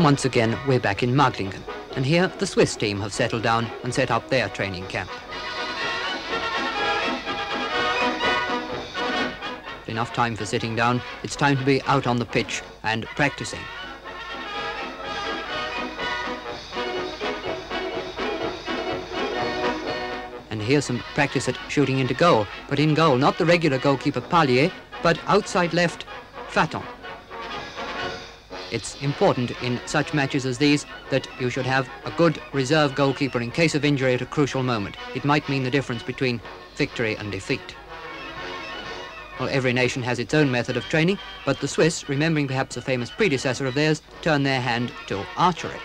Once again, we're back in Magglingen, and here the Swiss team have settled down and set up their training camp. Enough time for sitting down, it's time to be out on the pitch and practicing. And here's some practice at shooting into goal, but in goal, not the regular goalkeeper Parlier, but outside left, Fatton. It's important in such matches as these that you should have a good reserve goalkeeper in case of injury at a crucial moment. It might mean the difference between victory and defeat. Well, every nation has its own method of training, but the Swiss, remembering perhaps a famous predecessor of theirs, turn their hand to archery.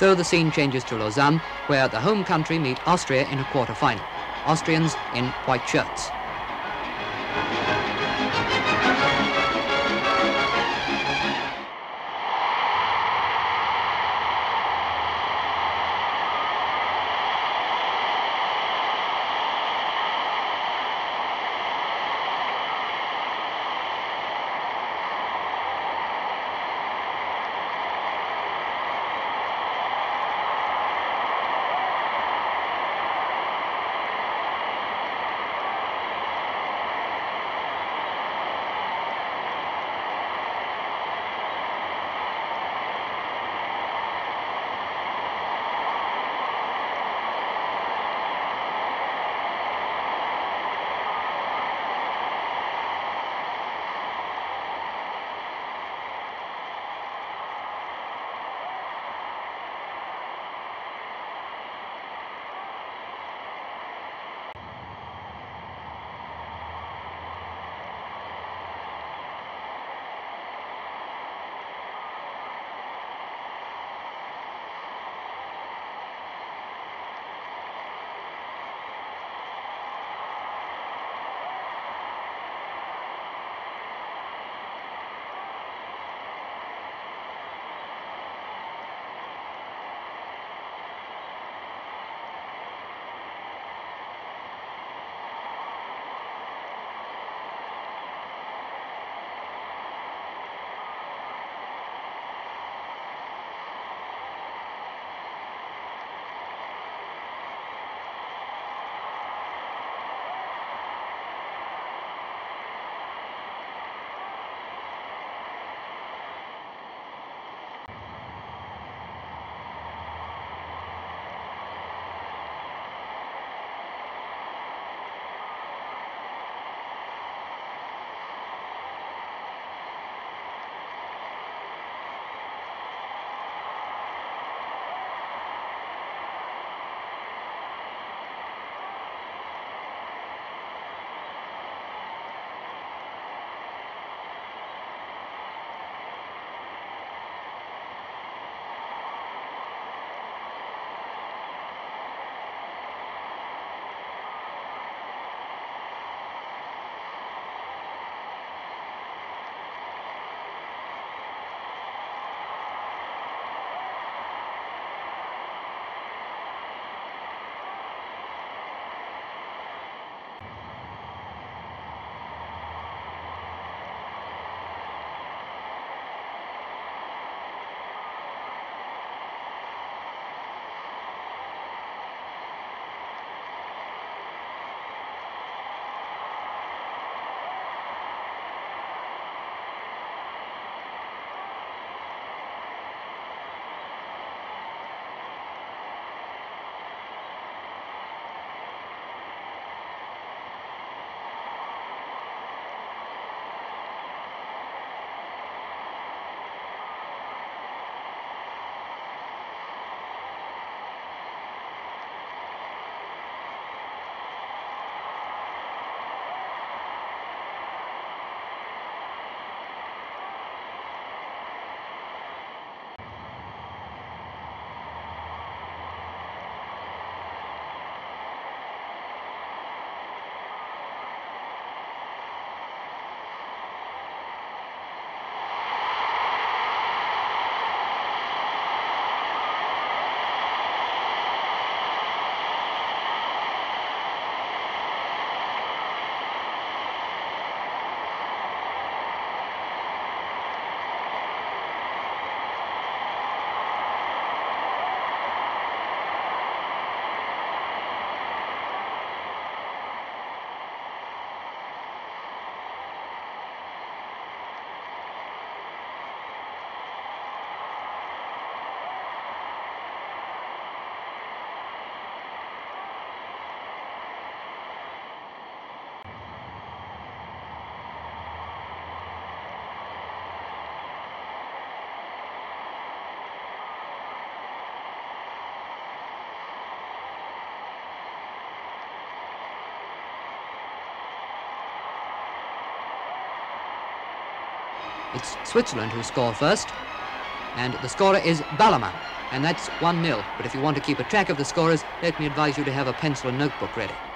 So the scene changes to Lausanne, where the home country meet Austria in a quarter-final. Austrians in white shirts. It's Switzerland who score first, and the scorer is Ballaman, and that's 1-0. But if you want to keep a track of the scorers, let me advise you to have a pencil and notebook ready.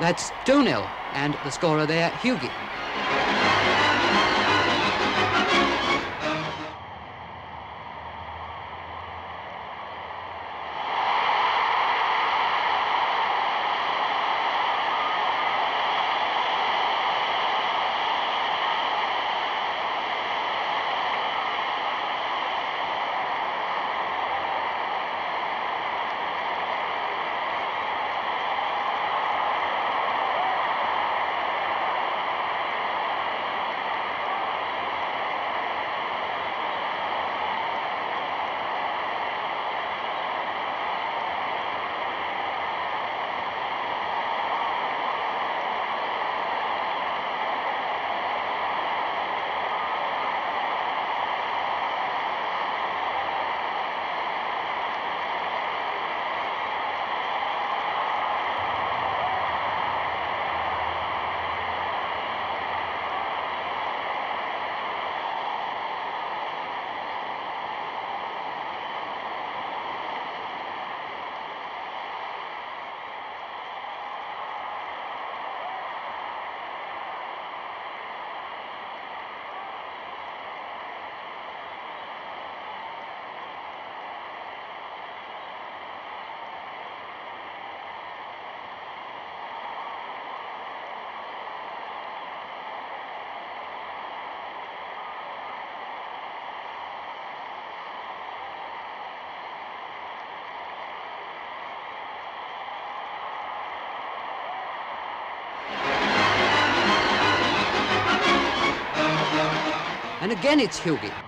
That's 2-0, and the scorer there, Hugi. And again it's Hugi.